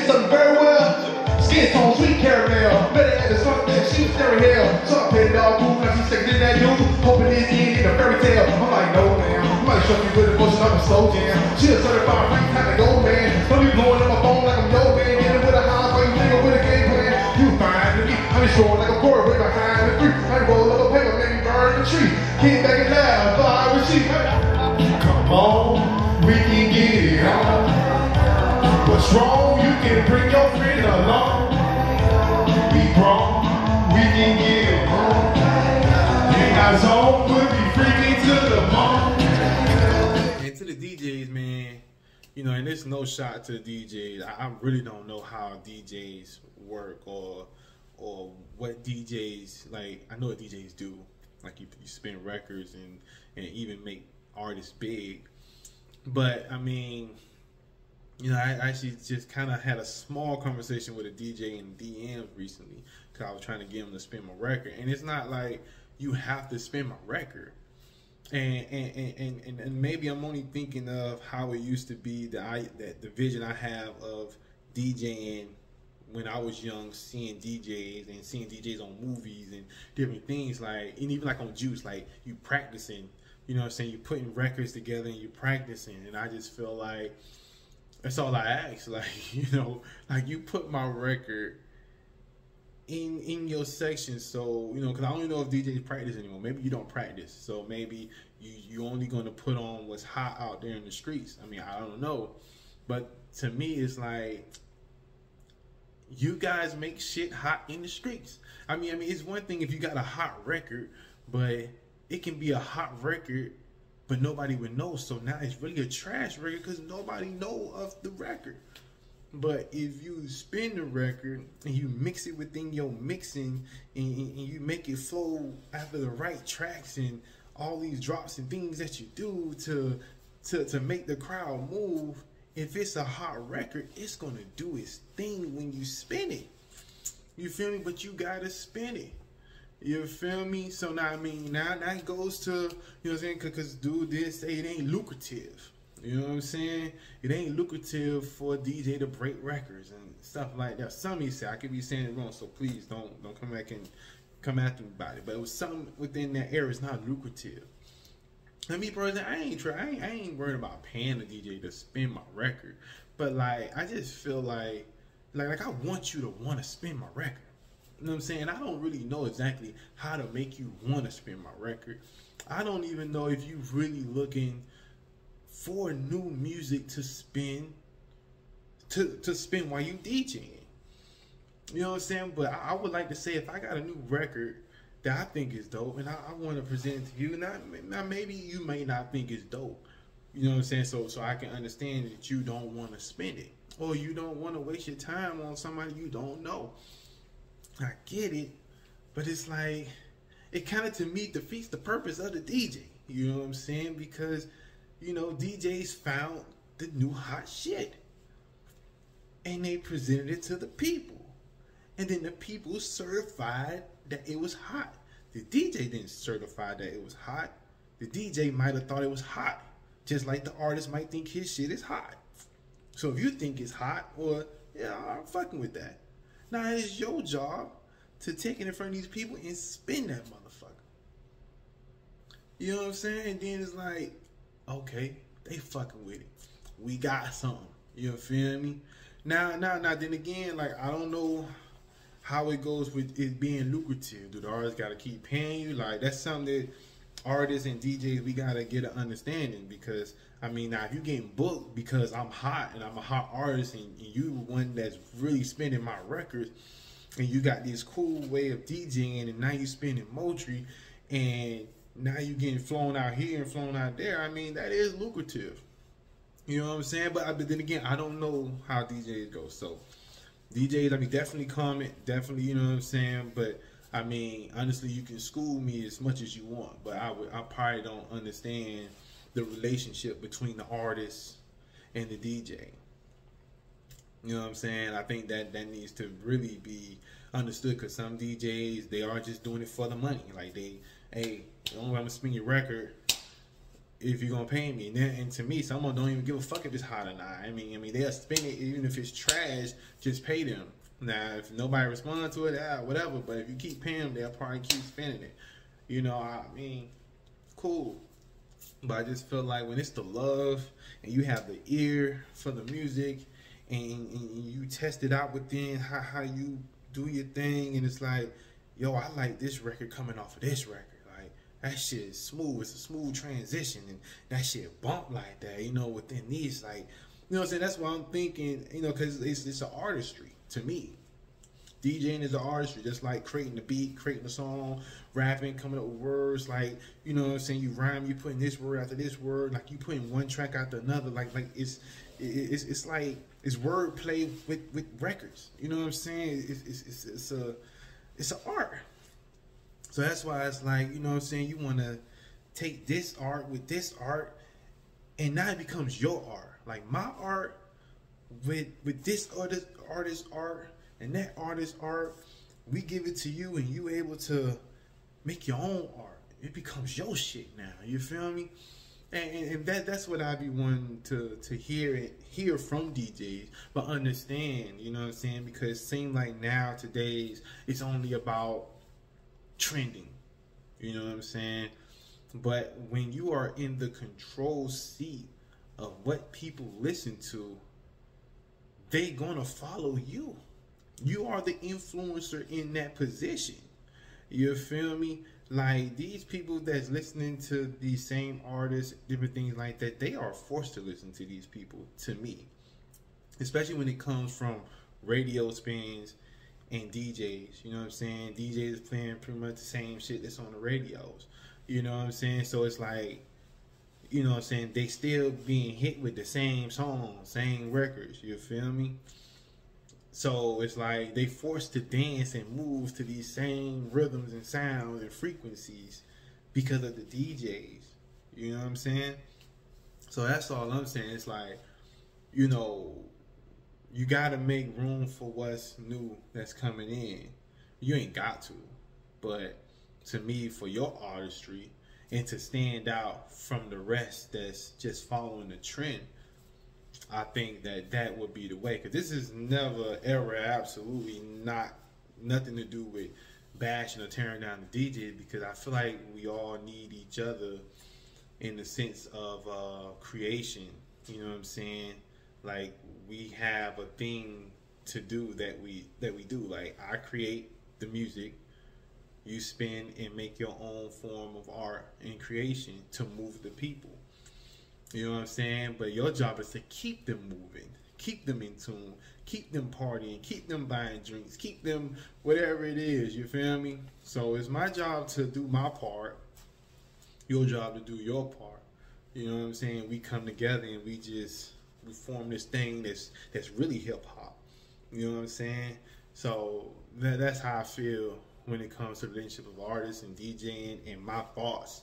Can't something very well. Skin tone, sweet caramel. Better add the something, she was staring hell. I paid all cool, now she second in that dude. Hoping this end in a fairy tale. I'm like, no, man. You might show me with emotion, I'm a slow jam. She a certified freak, time to go, man. Don't be blowing up my phone like I'm yo, man. Dealing with a house, while you nigga with a game plan. You fine to me. I'm just showing like a quarter way behind the three. I roll up a paper, make me burn the tree. Keep back and laugh, fly with she. Come on, we can get it on. What's wrong? You can bring your friend along. We grown, we can get it. In our zone, we'll be freaking to the bone. And to the DJs, man, you know, and it's no shot to the DJs. I, I really don't know how DJs work or or what DJs like. I know what DJs do, like you, you spin records and and even make artists big. But I mean, you know, I actually just kind of had a small conversation with a DJ in DMs recently because I was trying to get him to spin my record, and it's not like you have to spin my record. And and, and, and and maybe I'm only thinking of how it used to be the I that the vision I have of DJing when I was young, seeing DJs and seeing DJs on movies and different things like and even like on Juice, like you practicing, you know what I'm saying, You're putting records together and you're practicing. And I just feel like that's all I ask. Like, you know, like you put my record in in your section so you know because i don't know if djs practice anymore. Maybe you don't practice so maybe you you're only going to put on what's hot out there in the streets. I mean i don't know. But to me it's like you guys make shit hot in the streets. I mean i mean it's one thing if you got a hot record but it can be a hot record but nobody would know so now it's really a trash record because nobody know of the record but if you spin the record and you mix it within your mixing and, and you make it flow after the right tracks and all these drops and things that you do to to to make the crowd move, if it's a hot record, it's gonna do its thing when you spin it. You feel me? But you gotta spin it. You feel me? So now I mean now that goes to you know what I'm saying? Cause dude did say it ain't lucrative. You know what I'm saying? It ain't lucrative for DJ to break records and stuff like that. Some you say I could be saying it wrong, so please don't don't come back and come after me about it. But it was something within that era. is not lucrative. And me personally, I ain't try, I ain't, I ain't worried about paying a DJ to spin my record. But like, I just feel like, like, like I want you to want to spin my record. You know what I'm saying? I don't really know exactly how to make you want to spin my record. I don't even know if you're really looking for new music to spin to to spin while you DJing. You know what I'm saying? But I, I would like to say if I got a new record that I think is dope and I, I want to present to you, now, now maybe you may not think it's dope. You know what I'm saying? So so I can understand that you don't want to spend it. Or you don't want to waste your time on somebody you don't know. I get it, but it's like it kind of to me defeats the purpose of the DJ. You know what I'm saying? Because you know, DJs found the new hot shit. And they presented it to the people. And then the people certified that it was hot. The DJ didn't certify that it was hot. The DJ might have thought it was hot. Just like the artist might think his shit is hot. So if you think it's hot, well, yeah, I'm fucking with that. Now it's your job to take it in front of these people and spin that motherfucker. You know what I'm saying? And then it's like, okay, they fucking with it. We got something. You feel me? Now, now, now. Then again, like I don't know how it goes with it being lucrative. Do the artists got to keep paying you? Like that's something that artists and DJs we gotta get an understanding because I mean now if you getting booked because I'm hot and I'm a hot artist and, and you one that's really spinning my records and you got this cool way of DJing and now you spinning Moultrie and now you getting flown out here and flown out there. I mean, that is lucrative. You know what I'm saying? But, uh, but then again, I don't know how DJs go. So DJs, I mean, definitely comment, definitely, you know what I'm saying? But I mean, honestly, you can school me as much as you want, but I would, I probably don't understand the relationship between the artist and the DJ. You know what I'm saying? I think that that needs to really be understood because some DJs they are just doing it for the money. Like they, hey, the only way I'm gonna spin your record, if you're gonna pay me. And, then, and to me, someone don't even give a fuck if it's hot or not. I mean, I mean, they'll spend it even if it's trash. Just pay them. Now, if nobody responds to it, ah, whatever. But if you keep paying them, they'll probably keep spending it. You know, I mean, cool. But I just feel like when it's the love and you have the ear for the music and, and you test it out within how, how you do your thing and it's like, yo, I like this record coming off of this record. Like that shit is smooth. It's a smooth transition and that shit bump like that, you know, within these like you know what I'm saying? That's why I'm thinking, you know, because it's, it's an artistry to me. DJing is an artistry, just like creating the beat, creating the song, rapping, coming up with words. Like you know, what I'm saying you rhyme, you putting this word after this word, like you putting one track after another. Like like it's it's it's like it's wordplay with with records. You know what I'm saying? It's it's it's, it's a it's an art. So that's why it's like you know what I'm saying. You want to take this art with this art, and now it becomes your art. Like my art with with this artist artist art and that artist art, we give it to you and you able to make your own art. It becomes your shit now. You feel me? And, and that that's what I be wanting to to hear it hear from DJs, but understand, you know what I'm saying? Because it seems like now today's it's only about trending. You know what I'm saying? But when you are in the control seat of what people listen to, they gonna follow you. You are the influencer in that position. You feel me? Like these people that's listening to these same artists, different things like that, they are forced to listen to these people, to me. Especially when it comes from radio spins and DJs. You know what I'm saying? DJs playing pretty much the same shit that's on the radios. You know what I'm saying? So it's like, you know what I'm saying? They still being hit with the same songs, same records. You feel me? So it's like they forced to dance and move to these same rhythms and sounds and frequencies because of the DJs. You know what I'm saying? So that's all I'm saying. It's like, you know, you gotta make room for what's new that's coming in. You ain't got to. But to me, for your artistry and to stand out from the rest that's just following the trend I think that that would be the way because this is never ever absolutely not nothing to do with bashing or tearing down the DJ because I feel like we all need each other in the sense of uh, creation. You know what I'm saying? Like we have a thing to do that we that we do. Like I create the music, you spin and make your own form of art and creation to move the people. You know what I'm saying? But your job is to keep them moving, keep them in tune, keep them partying, keep them buying drinks, keep them whatever it is. You feel me? So it's my job to do my part, your job to do your part. You know what I'm saying? We come together and we just we form this thing that's that's really hip hop. You know what I'm saying? So that, that's how I feel when it comes to the relationship of artists and DJing and my thoughts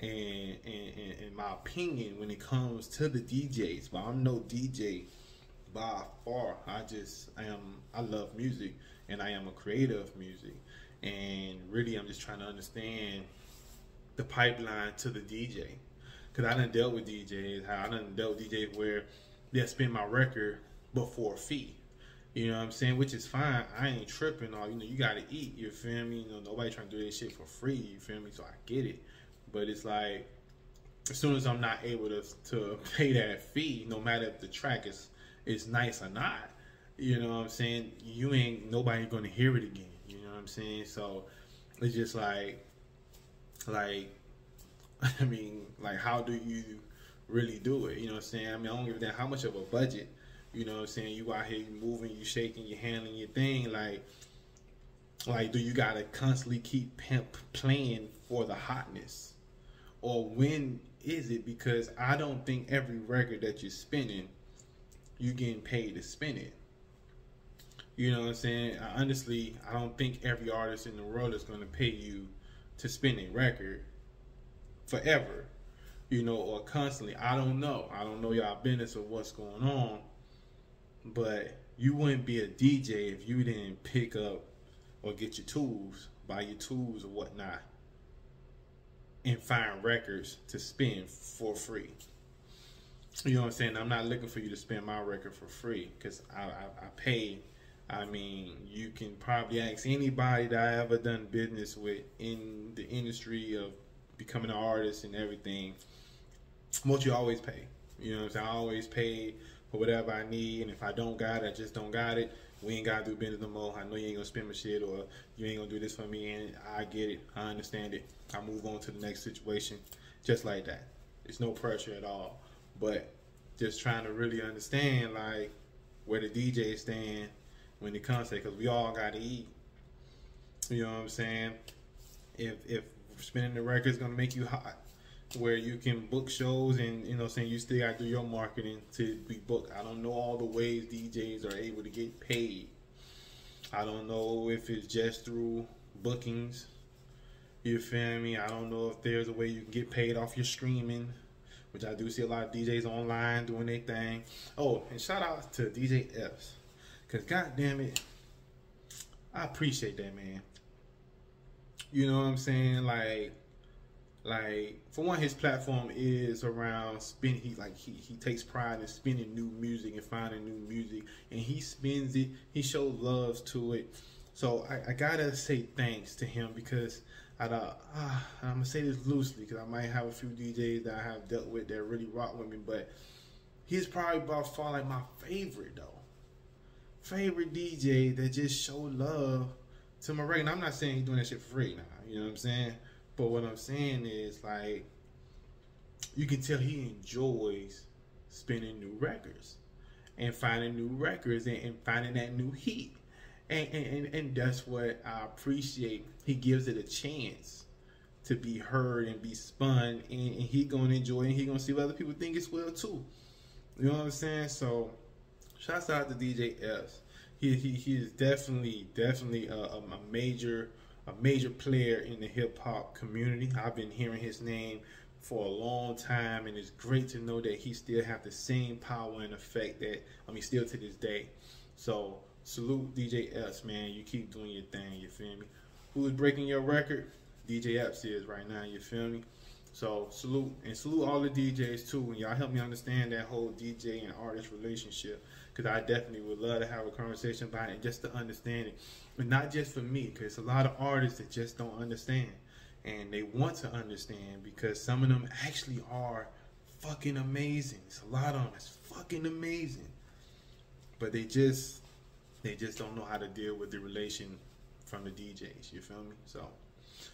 and, and, and, my opinion when it comes to the DJs. But I'm no DJ by far. I just I am I love music and I am a creator of music. And really I'm just trying to understand the pipeline to the DJ. Cause I done dealt with DJs, how I done dealt with DJs where they'll spend my record before a fee. You know what I'm saying? Which is fine. I ain't tripping or you know, you gotta eat, you feel me? You know, nobody trying to do this shit for free, you feel me? So I get it. But it's like as soon as I'm not able to to pay that fee, no matter if the track is is nice or not, you know what I'm saying? You ain't nobody gonna hear it again. You know what I'm saying? So it's just like like I mean, like how do you really do it? You know what I'm saying? I mean I don't give a damn how much of a budget, you know what I'm saying, you out here moving, you shaking, you handling your thing, like like do you gotta constantly keep pimp playing for the hotness? or when is it? Because I don't think every record that you're spinning, you're getting paid to spin it. You know what I'm saying? I, honestly, I don't think every artist in the world is going to pay you to spin a record forever, you know, or constantly. I don't know. I don't know y'all business or what's going on, but you wouldn't be a DJ if you didn't pick up or get your tools, buy your tools or whatnot and find records to spin for free. You know what I'm saying? I'm not looking for you to spin my record for free because I, I, I pay. I mean, you can probably ask anybody that I ever done business with in the industry of becoming an artist and everything. Most you always pay. You know what I'm saying? I always pay for whatever I need, and if I don't got it, I just don't got it. We ain't gotta do business no more. I know you ain't gonna spend my shit, or you ain't gonna do this for me, and I get it. I understand it. I move on to the next situation, just like that. It's no pressure at all, but just trying to really understand like where the DJ stand when it comes to because we all gotta eat. You know what I'm saying? If if spinning the record is gonna make you hot, where you can book shows and you know saying you still gotta do your marketing to be booked. I don't know all the ways DJs are able to get paid. I don't know if it's just through bookings. You feel me? I don't know if there's a way you can get paid off your streaming, which I do see a lot of DJs online doing their thing. Oh, and shout out to DJ Epps, cause god damn it, I appreciate that man. You know what I'm saying? Like like for one his platform is around spin he like he, he takes pride in spinning new music and finding new music and he spins it he shows love to it. So i, I gotta say thanks to him because i uh, i'm gonna say this loosely because i might have a few djs that i have dealt with that really rock with me but he's probably by far like my favorite though. Favorite dj that just showed love to my record. I'm not saying he's doing that shit for free now you know what i'm saying but what I'm saying is like you can tell he enjoys spinning new records and finding new records and, and finding that new heat. And, and, and that's what I appreciate. He gives it a chance to be heard and be spun and, and he gonna enjoy it and he gonna see what other people think as well too. You know what I'm saying? So shouts out to DJ Epps. He, he, he is definitely, definitely a, a major a major player in the hip hop community. I've been hearing his name for a long time, and it's great to know that he still have the same power and effect that I mean, still to this day. So salute DJ Epps, man. You keep doing your thing. You feel me? Who's breaking your record? DJ Epps is right now. You feel me? So salute and salute all the DJs too. And y'all help me understand that whole DJ and artist relationship because I definitely would love to have a conversation about it just to understand it. But not just for me, because a lot of artists that just don't understand. And they want to understand because some of them actually are fucking amazing. It's a lot of them that's fucking amazing. But they just they just don't know how to deal with the relation from the DJs. You feel me? So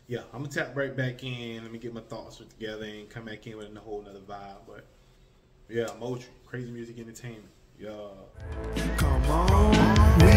yeah, I'm gonna tap right back in. Let me get my thoughts together and come back in with a whole nother vibe. But yeah, Moultrie, Krazy Musik entertainment. Come on.